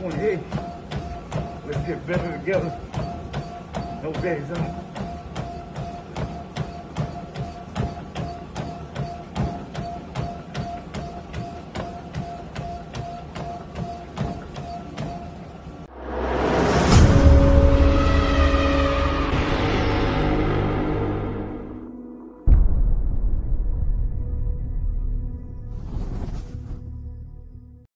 28. Let's get better together. No days huh?